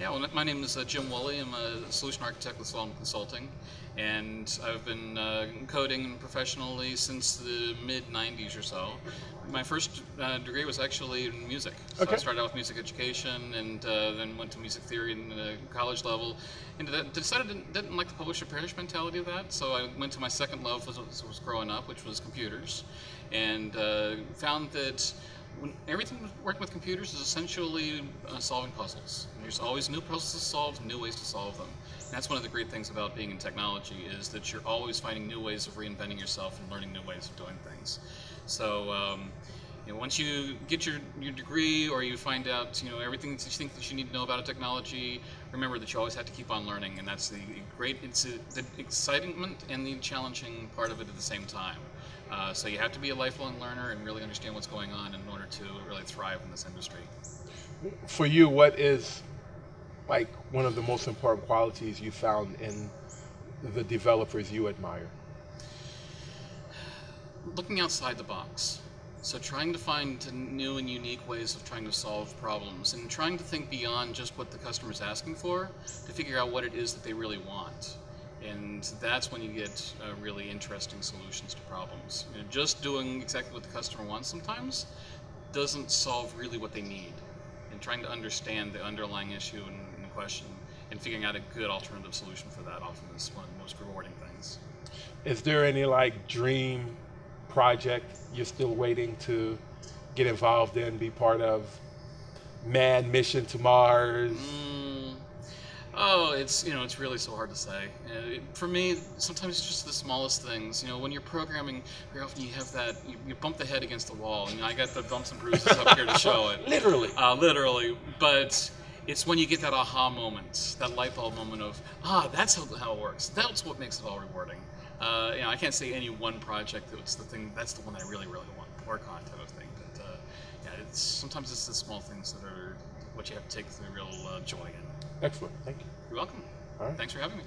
Yeah, well, my name is uh, Jim Wooley. I'm a solution architect with Slalom Consulting, and I've been uh, coding professionally since the mid 90s or so. My first uh, degree was actually in music. So Okay. I started out with music education and uh, then went to music theory in the college level. And that, decided didn't, didn't like the publisher parish mentality of that, so I went to my second love was, was growing up, which was computers, and uh, found that when everything working with computers is essentially uh, solving puzzles. And there's always new puzzles to solve, new ways to solve them. And that's one of the great things about being in technology is that you're always finding new ways of reinventing yourself and learning new ways of doing things. So um, you know, once you get your, your degree or you find out you know everything that you think that you need to know about a technology, remember that you always have to keep on learning, and that's the great it's a, the excitement and the challenging part of it at the same time. Uh, so you have to be a lifelong learner and really understand what's going on in order to really thrive in this industry. For you, what is like one of the most important qualities you found in the developers you admire? Looking outside the box. So trying to find new and unique ways of trying to solve problems and trying to think beyond just what the customer is asking for to figure out what it is that they really want. And that's when you get uh, really interesting solutions to problems. You know, just doing exactly what the customer wants sometimes doesn't solve really what they need. And trying to understand the underlying issue and, in question and figuring out a good alternative solution for that often is one of the most rewarding things. Is there any like dream project you're still waiting to get involved in, be part of? Mad mission to Mars. Mm, oh, it's you know it's really so hard to say. Uh, it- for me, sometimes it's just the smallest things. You know, when you're programming, very often you have that you, you bump the head against the wall. And I got the bumps and bruises up here to show it. Literally. Uh, literally, but it's when you get that aha moment, that light bulb moment of ah, that's how, how it works. That's what makes it all rewarding. Uh, you know, I can't say any one project that's the thing. That's the one I really, really want to work on, type of thing. But uh, yeah, it's sometimes it's the small things that are what you have to take the real uh, joy in. Excellent. Thank you. You're welcome. All right. Thanks for having me.